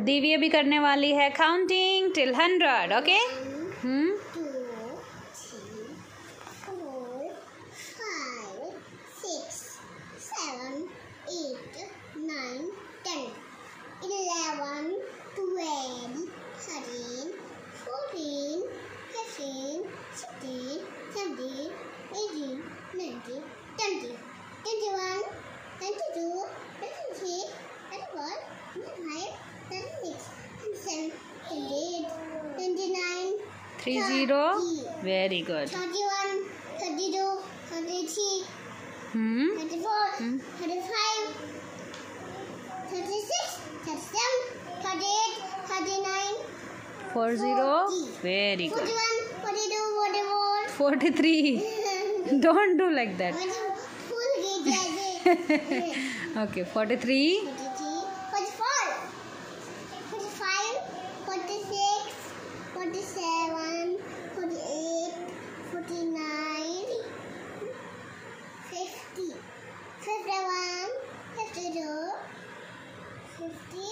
दिव्य भी करने वाली है counting till hundred okay Three zero. Very good. Thirty-one, thirty-two, thirty-three. Hmm. Thirty-four, hmm? thirty-five, thirty-six, thirty-seven, thirty-eight, thirty-nine. Four zero. 40. Very good. Forty-one, forty-two, forty-four. Forty-three. Don't do like that. okay, forty-three. zero, fifty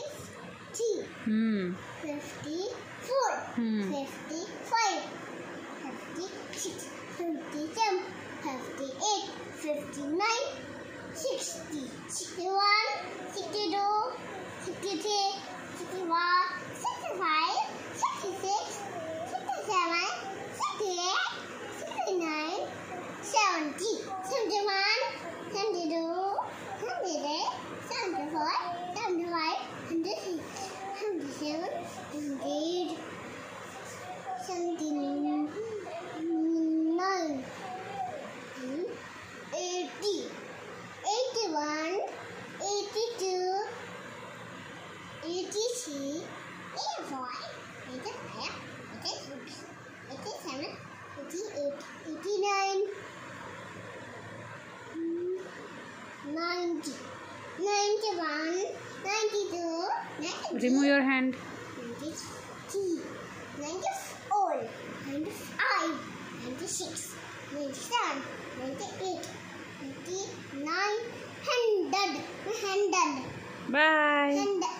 three, hmm. fifty four, hmm. Fifty five. Fifty six. Fifty seven. Fifty eight. Fifty nine. Sixty. Sixty one. Sixty two. Sixty three. 88, 89, 90, 91, 92, Remove your hand. 93, 94, 95, 96, 97, 98, 99, Bye. 100.